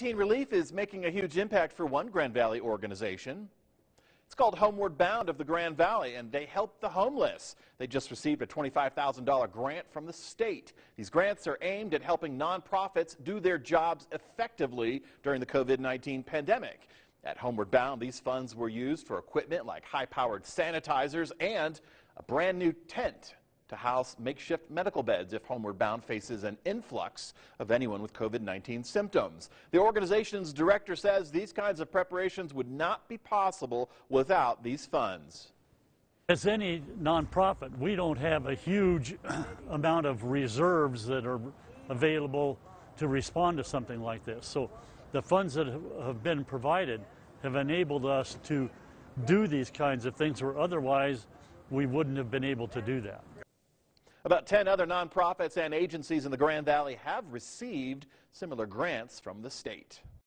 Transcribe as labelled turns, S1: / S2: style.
S1: COVID-19 relief is making a huge impact for one Grand Valley organization. It's called Homeward Bound of the Grand Valley, and they help the homeless. They just received a $25,000 grant from the state. These grants are aimed at helping nonprofits do their jobs effectively during the COVID-19 pandemic. At Homeward Bound, these funds were used for equipment like high-powered sanitizers and a brand new tent to house makeshift medical beds if Homeward Bound faces an influx of anyone with COVID-19 symptoms. The organization's director says these kinds of preparations would not be possible without these funds.
S2: As any nonprofit, we don't have a huge amount of reserves that are available to respond to something like this. So the funds that have been provided have enabled us to do these kinds of things where otherwise we wouldn't have been able to do that.
S1: About 10 other nonprofits and agencies in the Grand Valley have received similar grants from the state.